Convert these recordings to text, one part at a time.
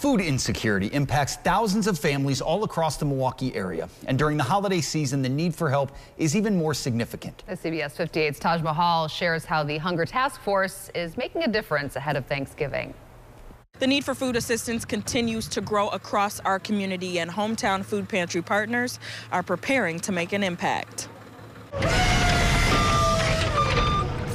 Food insecurity impacts thousands of families all across the Milwaukee area. And during the holiday season, the need for help is even more significant. The CBS 58's Taj Mahal shares how the Hunger Task Force is making a difference ahead of Thanksgiving. The need for food assistance continues to grow across our community, and hometown food pantry partners are preparing to make an impact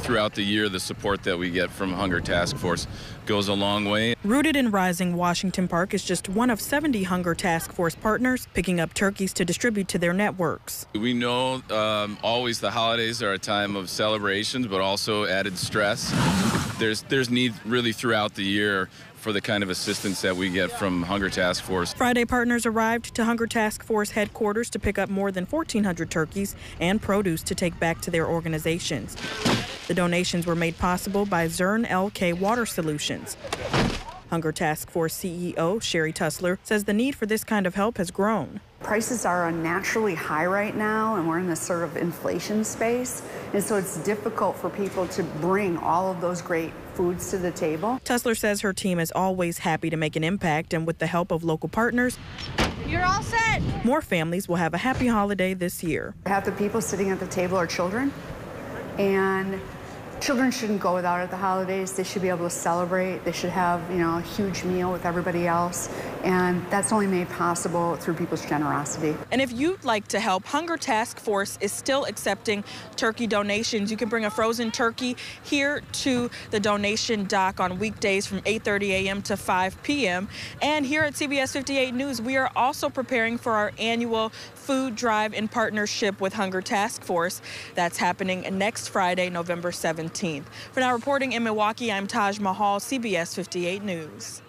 throughout the year, the support that we get from Hunger Task Force goes a long way. Rooted in Rising Washington Park is just one of 70 Hunger Task Force partners picking up turkeys to distribute to their networks. We know um, always the holidays are a time of celebrations, but also added stress. There's, there's need really throughout the year for the kind of assistance that we get from Hunger Task Force. Friday, partners arrived to Hunger Task Force headquarters to pick up more than 1,400 turkeys and produce to take back to their organizations. The donations were made possible by Zurn Elkay Water Solutions. Hunger Task Force CEO Sherrie Tussler says the need for this kind of help has grown. Prices are unnaturally high right now, and we're in this sort of inflation space. And so it's difficult for people to bring all of those great foods to the table. Tussler says her team is always happy to make an impact, and with the help of local partners, you're all set. More families will have a happy holiday this year. Half the people sitting at the table are children, and Children shouldn't go without at the holidays. They should be able to celebrate. They should have, you know, a huge meal with everybody else. And that's only made possible through people's generosity. And if you'd like to help, Hunger Task Force is still accepting turkey donations. You can bring a frozen turkey here to the donation dock on weekdays from 8:30 a.m. to 5 p.m. And here at CBS 58 News, we are also preparing for our annual food drive in partnership with Hunger Task Force. That's happening next Friday, November 7th. 17th. For now, reporting in Milwaukee, I'm Taj Mahal, CBS 58 News.